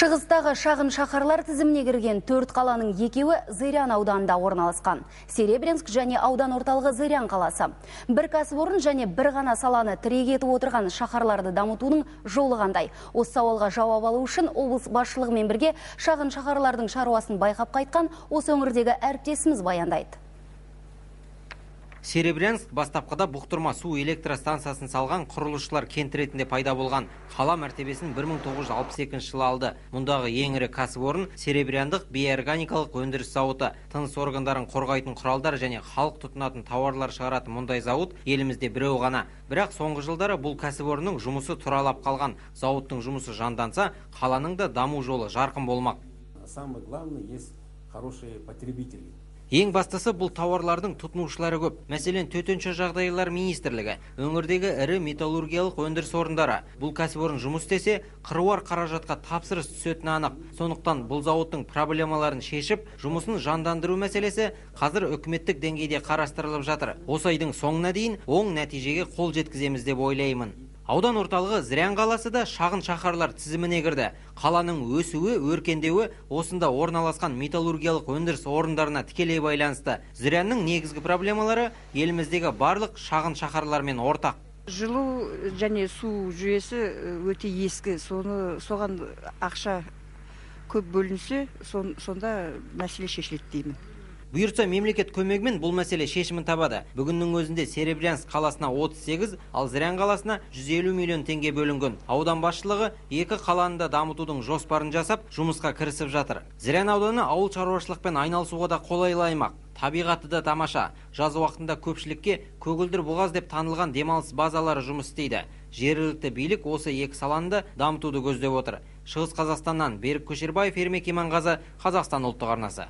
Шығыстағы шағын шаһарлар тізіміне кірген төрт қаланың екеуі Зырян ауданында орналасқан. Серебрянск және аудан орталығы Зырян қаласы. Бір кәсіпорын және бір ғана саланы тірек етіп отырған шаһарларды дамытудың жолы қандай? Осы сауалға жауап алу үшін облыс басшылығымен бірге шағын шаһарлардың шаруасын байқап қайтқан осы өңірдегі әріптесіміз баяндайды. Серебрянск бастапқыда бұқтырма су электростанциясын салған құрылысшылар кент ретінде пайда болған. Қала мәртебесін 1962 жылы алды. Мұндағы ең ірі кәсіпорын Серебряндық биоорганикалық өндіріс зауыты. Тыныс органдарын қорғайтын құралдар және халық тұтынатын тауарлар шығаратын мұндай зауыт елімізде біреу ғана. Бірақ соңғы жылдары бұл кәсіпорынның жұмысы тұралап қалған. Зауыттың жұмысы жанданса, қаланың да даму жолы жарқын болмақ. Самое главное, есть хорошие потребители. Ең бастысы бұл тауарлардың тұтынушылары көп. Мәселен, төтенше жағдайлар министрлігі, өңірдегі ірі металлургиялық өндіріс орындары. Бұл кәсіпорын жұмыс істесе, қыруар қаражатқа тапсырыс түсетіні анық. Сондықтан бұл зауыттың проблемаларын шешіп, жұмысын жандандыру мәселесі қазір үкіметтік деңгейде қарастырылып жатыр. Осы айдың соңына дейін оң нәтижеге қол жеткіземіз деп ойлаймын. Аудан орталығы Зырян қаласы да шағын шаһарлар тізіміне кірді. Қаланың өсуі, өркендеуі осында орналасқан металлургиялық өндіріс орындарына тікелей байланысты. Зырянның негізгі проблемалары еліміздегі барлық шағын шаһарлармен ортақ. жылу және су жүйесі өте ескі соны соған ақша көп бөлінсе сон- сонда мәселе шешіледі деймін Бұйыртса мемлекет көмегімен бұл мәселе шешімін табады. Бүгіннің өзінде Серебрянск қаласына 38, ал Зырян қаласына 150 миллион теңге бөлінген. Аудан басшылығы екі қаланы да дамытудың жоспарын жасап, жұмысқа кірісіп жатыр. Зырян ауданы ауыл шаруашылықпен айналысуға да қолайлы аймақ. Табиғаты да тамаша. Жаз уақытында көпшілікке көгілдір бұғаз деп танылған демалыс базалары жұмыс істейді. Жергілікті билік осы екі саланы да дамытуды көздеп отыр. Шығыс Қазақстаннан Берік Көшербаев, Ермек Иманғазы, Қазақстан ұлттық арнасы.